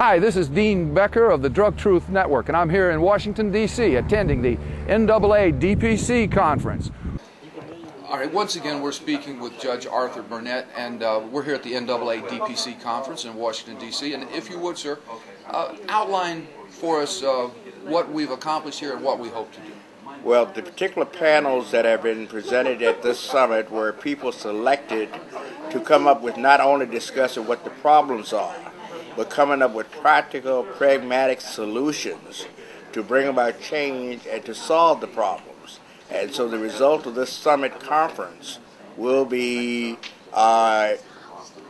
Hi, this is Dean Becker of the Drug Truth Network, and I'm here in Washington, D.C., attending the NAADPC conference. All right, once again, we're speaking with Judge Arthur Burnett, and uh, we're here at the NAADPC conference in Washington, D.C. And if you would, sir, uh, outline for us uh, what we've accomplished here and what we hope to do. Well, the particular panels that have been presented at this summit were people selected to come up with not only discussing what the problems are, but coming up with practical, pragmatic solutions to bring about change and to solve the problems. And so the result of this summit conference will be uh,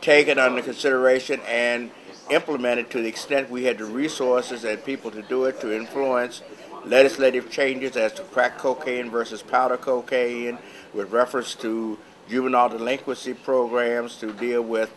taken under consideration and implemented to the extent we had the resources and people to do it to influence legislative changes as to crack cocaine versus powder cocaine, with reference to juvenile delinquency programs to deal with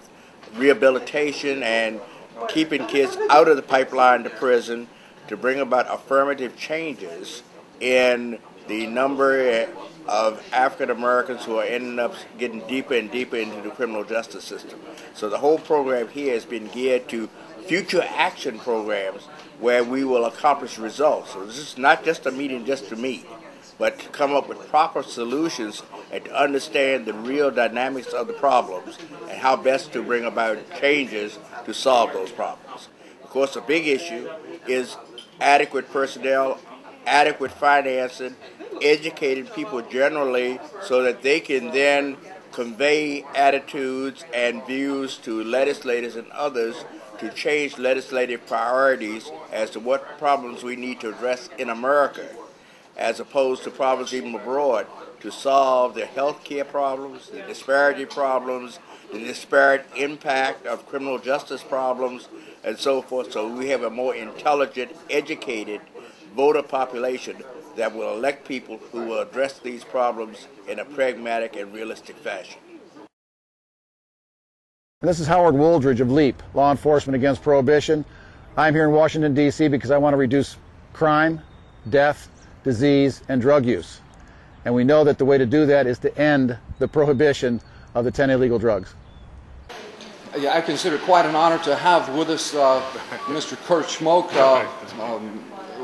rehabilitation and keeping kids out of the pipeline to prison, to bring about affirmative changes in the number of African Americans who are ending up getting deeper and deeper into the criminal justice system. So the whole program here has been geared to future action programs where we will accomplish results. So this is not just a meeting just to meet, but to come up with proper solutions and to understand the real dynamics of the problems and how best to bring about changes to solve those problems. Of course, a big issue is adequate personnel, adequate financing, educated people generally so that they can then convey attitudes and views to legislators and others to change legislative priorities as to what problems we need to address in America, as opposed to problems even abroad, to solve the health care problems, the disparity problems, the disparate impact of criminal justice problems, and so forth. So we have a more intelligent, educated voter population that will elect people who will address these problems in a pragmatic and realistic fashion. And this is Howard Wooldridge of LEAP, Law Enforcement Against Prohibition. I'm here in Washington, D.C. because I want to reduce crime, death, disease, and drug use. And we know that the way to do that is to end the prohibition of the 10 illegal drugs. Yeah, I consider it quite an honor to have with us uh, Mr. Kurt Schmoke, uh, um,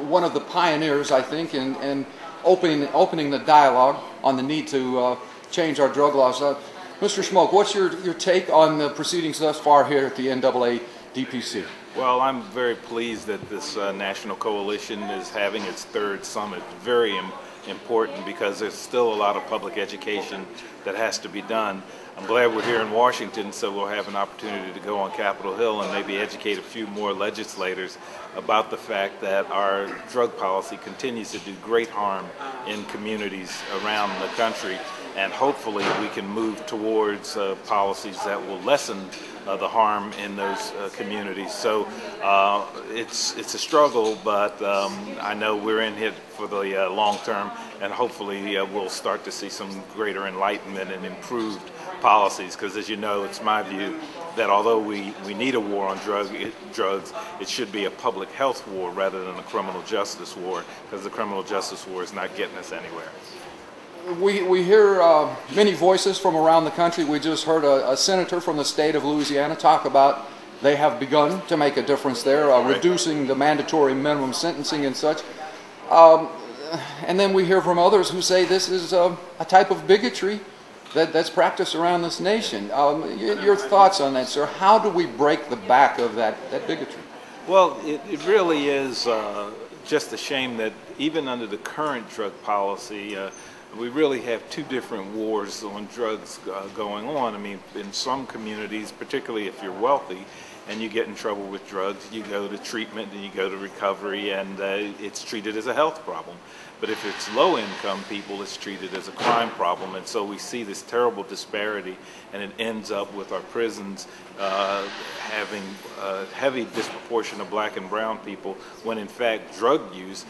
one of the pioneers, I think, in, in opening, opening the dialogue on the need to uh, change our drug laws. Uh, Mr. Schmoke, what's your, your take on the proceedings thus far here at the NAA DPC? Well, I'm very pleased that this uh, national coalition is having its third summit. Very Im- important because there's still a lot of public education that has to be done. I'm glad we're here in Washington, so we'll have an opportunity to go on Capitol Hill and maybe educate a few more legislators about the fact that our drug policy continues to do great harm in communities around the country and hopefully we can move towards uh, policies that will lessen uh, the harm in those uh, communities. So uh, it's it's a struggle, but um, I know we're in it for the uh, long term, and hopefully uh, we'll start to see some greater enlightenment and improved policies. Because as you know, it's my view that although we, we need a war on drug, it, drugs, it should be a public health war rather than a criminal justice war, because the criminal justice war is not getting us anywhere we, we hear uh, many voices from around the country. We just heard a, a, senator from the state of Louisiana talk about they have begun to make a difference there, uh, reducing the mandatory minimum sentencing and such. Um, and then we hear from others who say this is uh, a type of bigotry that, that's practiced around this nation. Um, your, your, thoughts on that, sir? How do we break the back of that, that bigotry? Well, it, it really is uh, just a shame that even under the current drug policy, uh, we really have two different wars on drugs uh, going on. I mean, in some communities, particularly if you're wealthy and you get in trouble with drugs, you go to treatment and you go to recovery, and uh, it's treated as a health problem. But if it's low income people, it's treated as a crime problem. And so we see this terrible disparity, and it ends up with our prisons uh, having a heavy disproportion of black and brown people, when in fact drug use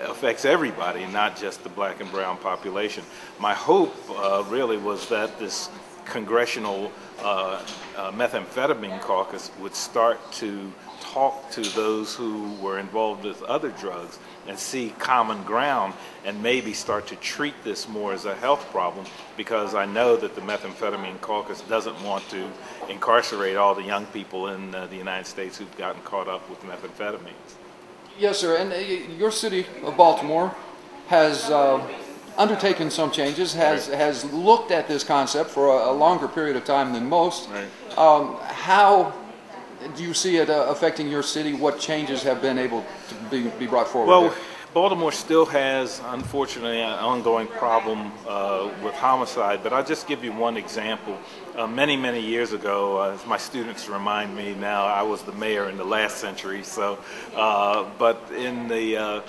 affects everybody, not just the black and brown population. My hope uh, really was that this congressional uh, uh, methamphetamine caucus would start to talk to those who were involved with other drugs and see common ground and maybe start to treat this more as a health problem because I know that the methamphetamine caucus doesn't want to incarcerate all the young people in uh, the United States who've gotten caught up with methamphetamines. Yes, sir. And uh, your city of Baltimore has uh, undertaken some changes, has Right. has looked at this concept for a, a longer period of time than most. Right. Um, how do you see it uh, affecting your city? What changes have been able to be, be brought forward? Well, there? Baltimore still has, unfortunately, an ongoing problem uh, with homicide, but I'll just give you one example. Uh, many, many years ago, uh, as my students remind me now, I was the mayor in the last century, so, uh, but in the uh,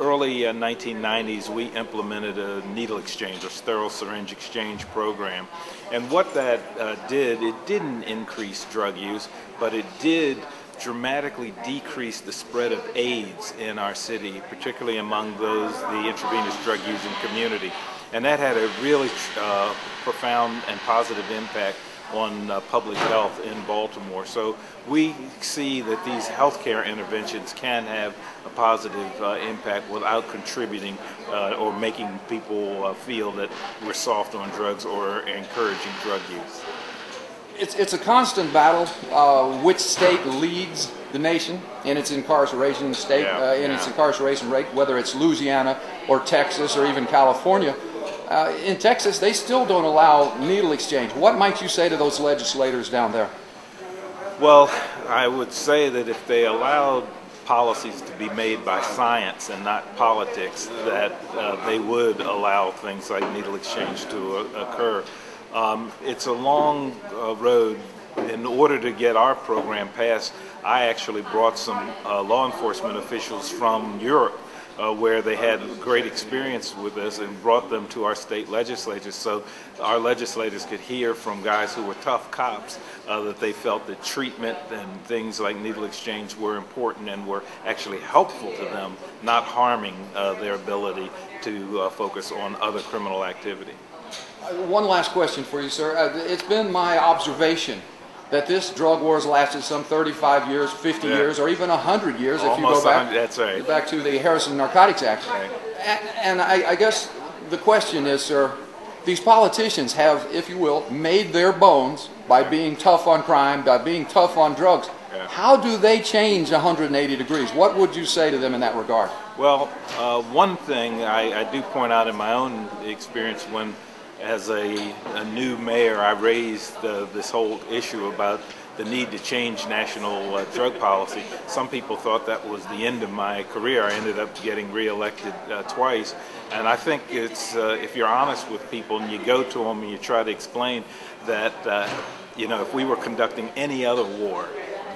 early uh, 1990s, we implemented a needle exchange or sterile syringe exchange program. And what that uh, did, it didn't increase drug use, but it did dramatically decrease the spread of AIDS in our city, particularly among those the intravenous drug using community. And that had a really uh, profound and positive impact on uh, public health in Baltimore. So we see that these healthcare interventions can have a positive uh, impact without contributing uh, or making people uh, feel that we're soft on drugs or encouraging drug use. it's it's a constant battle. Uh, which state leads the nation in its incarceration state, Yeah, uh, in its incarceration rate, whether it's Louisiana or Texas or even California? Uh, in Texas, they still don't allow needle exchange. What might you say to those legislators down there? Well, I would say that if they allowed policies to be made by science and not politics, that uh, they would allow things like needle exchange to uh, occur. Um, it's a long uh, road. In order to get our program passed, I actually brought some uh, law enforcement officials from Europe uh, where they had great experience with this and brought them to our state legislatures so our legislators could hear from guys who were tough cops uh, that they felt that treatment and things like needle exchange were important and were actually helpful to them, not harming uh, their ability to uh, focus on other criminal activity. One last question for you, sir. Uh, it's been my observation that this drug war has lasted some 35 years, 50 Yeah. years, or even 100 years if you go back, that's right. back to the Harrison Narcotics Act. Right. And, and I, I guess the question is, sir, these politicians have, if you will, made their bones by being tough on crime, by being tough on drugs. Yeah. How do they change 180 degrees? What would you say to them in that regard? Well, uh, one thing I, I do point out in my own experience when, as a, a new mayor, I raised this whole issue about the need to change national uh, drug policy. Some people thought that was the end of my career. I ended up getting reelected uh, twice. And I think it's, uh, if you're honest with people and you go to them and you try to explain that, uh, you know, if we were conducting any other war,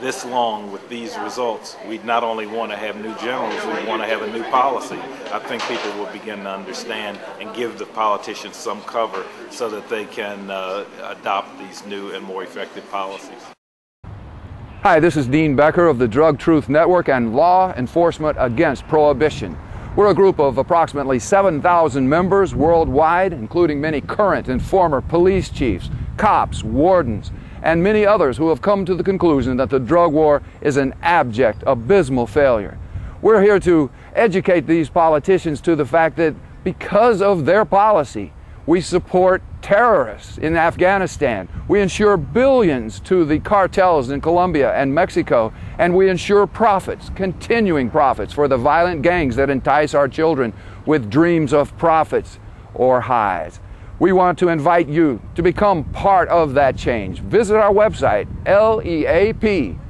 this long with these results, we'd not only want to have new generals, we want to have a new policy. I think people will begin to understand and give the politicians some cover so that they can uh, adopt these new and more effective policies. Hi, this is Dean Becker of the Drug Truth Network and Law Enforcement Against Prohibition. We're a group of approximately 7,000 members worldwide, including many current and former police chiefs, cops, wardens, and many others who have come to the conclusion that the drug war is an abject, abysmal failure. We're here to educate these politicians to the fact that because of their policy, we support terrorists in Afghanistan. We insure billions to the cartels in Colombia and Mexico. And we insure profits, continuing profits, for the violent gangs that entice our children with dreams of profits or highs. We want to invite you to become part of that change. Visit our website, leap.cc.